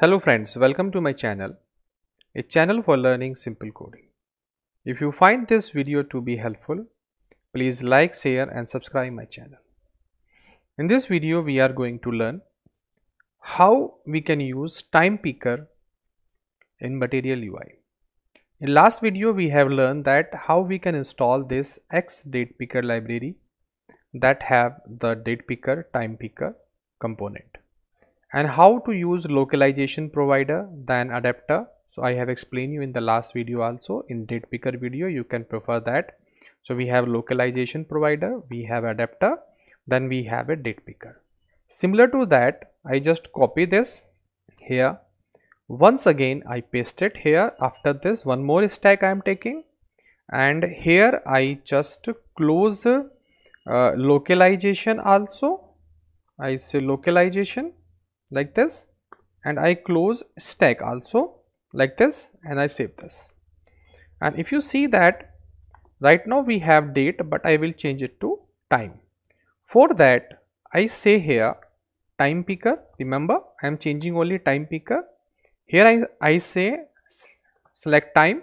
Hello friends, welcome to my channel, a channel for learning simple coding. If you find this video to be helpful, please like, share and subscribe my channel. In this video, we are going to learn how we can use time picker in Material UI. In last video, we have learned that how we can install this X date picker library that have the date picker, time picker component and how to use localization provider than adapter. So i have explained you in the last video also. In date picker video you can prefer that. So we have localization provider we have adapter then we have a date picker. Similar to that i just copy this here. Once again i paste it here. After this one more stack i am taking. And here i just close uh, localization also. I say localization like this and I close stack also like this and I save this. And if you see that right now we have date but I will change it to time. For that I say here time picker remember I am changing only time picker. Here I, I say select time.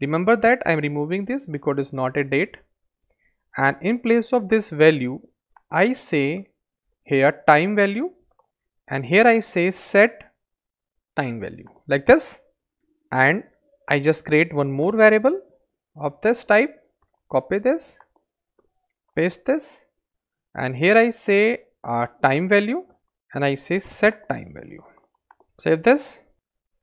Remember that I am removing this because it's not a date. And in place of this value I say here time value and here I say set time value like this. And I just create one more variable of this type. Copy this paste this. And here I say uh, time value. And I say set time value. Save this.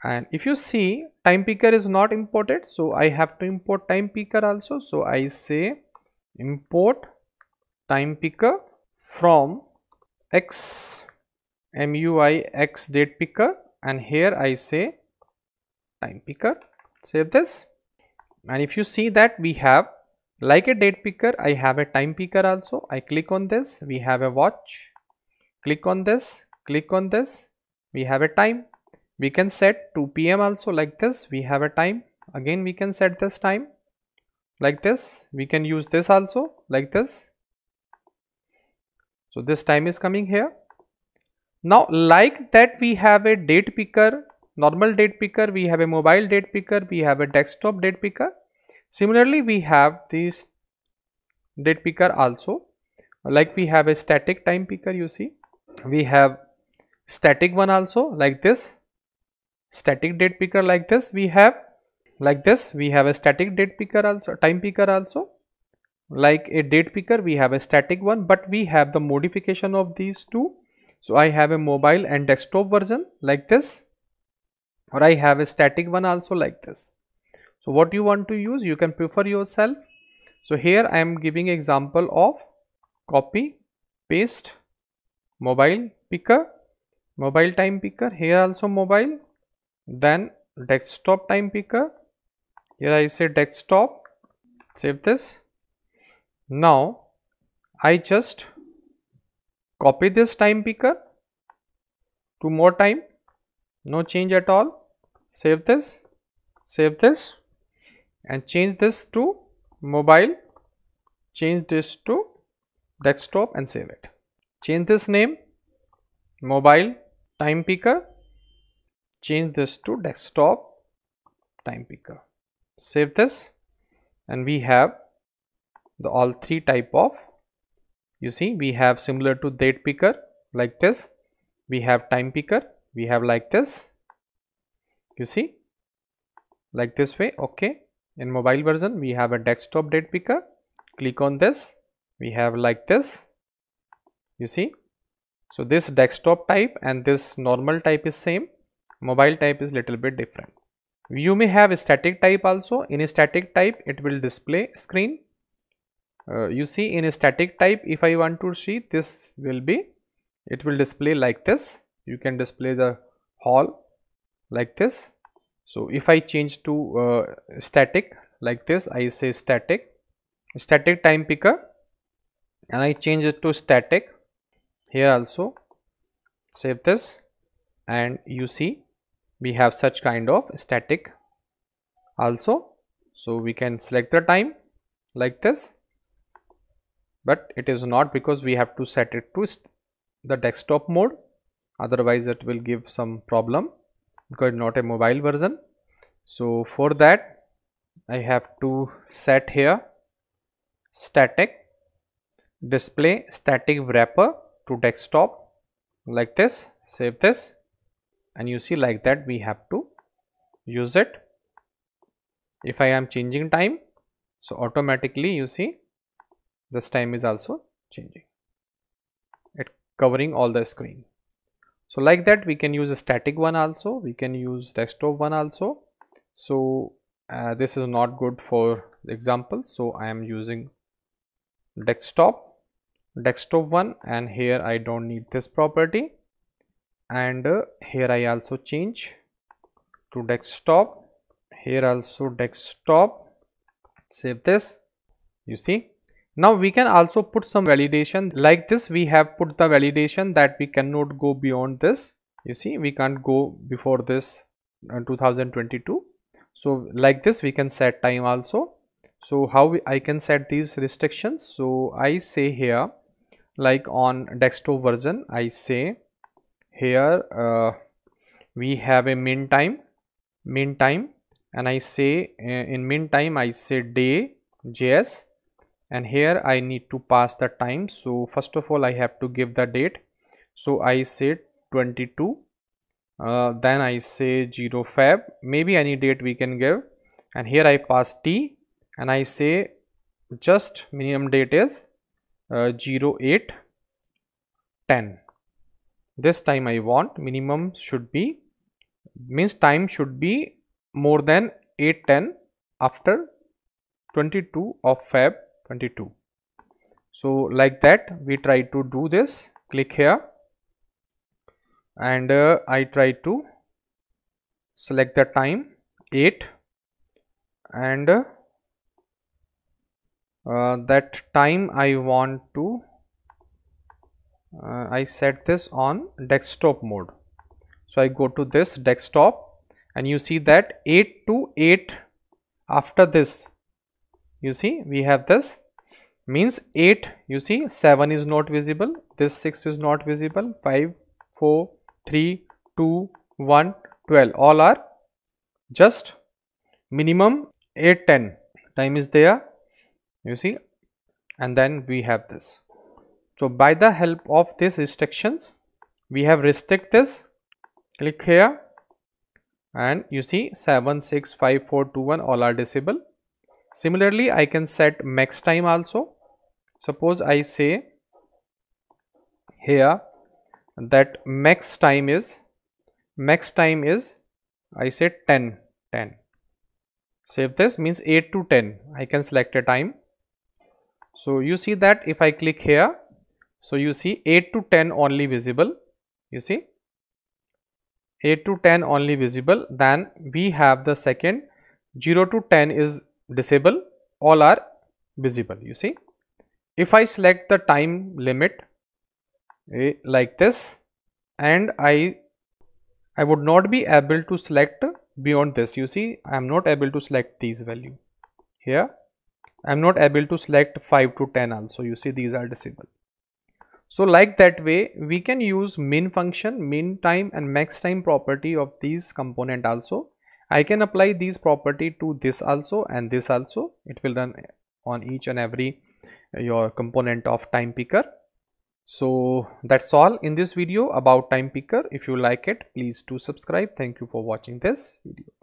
And if you see time picker is not imported. So I have to import time picker also. So I say import time picker from x MUI X date picker and here I say time picker. Save this. And if you see that we have like a date picker I have a time picker also. I click on this. We have a watch. Click on this. Click on this. We have a time. We can set 2 pm also like this. We have a time. Again we can set this time like this. We can use this also like this. So this time is coming here now like that we have a date picker, normal date picker, we have a mobile date picker, we have a desktop date picker. Similarly, we have this date picker also. Like we have a static time picker you see. We have static one also like this. Static date picker like this we have like this. We have a static date picker also time picker also. Like a date picker we have a static one but we have the modification of these two so I have a mobile and desktop version like this or I have a static one also like this. So what you want to use you can prefer yourself. So here I am giving example of copy paste mobile picker mobile time picker here also mobile then desktop time picker here I say desktop save this now I just copy this time picker. To more time. No change at all. Save this. Save this. And change this to mobile. Change this to desktop and save it. Change this name. Mobile time picker. Change this to desktop time picker. Save this. And we have the all three type of you see we have similar to date picker like this. We have time picker. We have like this. You see? Like this way okay. In mobile version we have a desktop date picker. Click on this. We have like this. You see? So this desktop type and this normal type is same. Mobile type is little bit different. You may have a static type also. In a static type it will display screen uh, you see in a static type if I want to see this will be it will display like this. You can display the hall like this. So if I change to uh, static like this I say static. Static time picker. And I change it to static. Here also save this. And you see we have such kind of static also. So we can select the time like this but it is not because we have to set it to the desktop mode. Otherwise it will give some problem because not a mobile version. So for that I have to set here static display static wrapper to desktop like this save this. And you see like that we have to use it. If I am changing time so automatically you see this time is also changing. It covering all the screen. So like that we can use a static one also we can use desktop one also. So uh, this is not good for example. So I am using desktop desktop one and here I don't need this property. And uh, here I also change to desktop here also desktop save this you see now we can also put some validation. Like this we have put the validation that we cannot go beyond this. You see we can't go before this uh, 2022 so like this we can set time also. So how we, I can set these restrictions? So I say here like on desktop version I say here uh, we have a min time min time and I say uh, in min time I say day js and here I need to pass the time. So first of all I have to give the date. So I say 22 uh, then I say 0 feb. Maybe any date we can give. And here I pass t. And I say just minimum date is uh, 0 8 10 this time I want minimum should be means time should be more than 8 10 after 22 of Feb 22 so like that we try to do this. Click here. And uh, I try to select the time 8 and uh, uh, that time I want to uh, I set this on desktop mode. So I go to this desktop and you see that 8 to 8 after this. You see we have this means 8 you see 7 is not visible this 6 is not visible 5 4 3 2 1 12 all are just minimum 8 10 time is there you see and then we have this. So by the help of these restrictions we have restrict this. Click here and you see 7 6 5 4 2 1 all are disabled similarly i can set max time also. Suppose i say here that max time is max time is i say 10 10 save this means 8 to 10 i can select a time. So you see that if I click here, so you see 8 to 10 only visible, you see? 8 to 10 only visible, then we have the second. 0 to 10 is disable, all are visible, you see. If I select the time limit eh, like this and I I would not be able to select beyond this you see I am not able to select these value here I'm not able to select 5 to 10 also you see these are disabled. So like that way we can use min function, min time and max time property of these component also. I can apply these property to this also and this also it will run on each and every uh, your component of time picker. So that's all in this video about time picker. If you like it please do subscribe. Thank you for watching this video.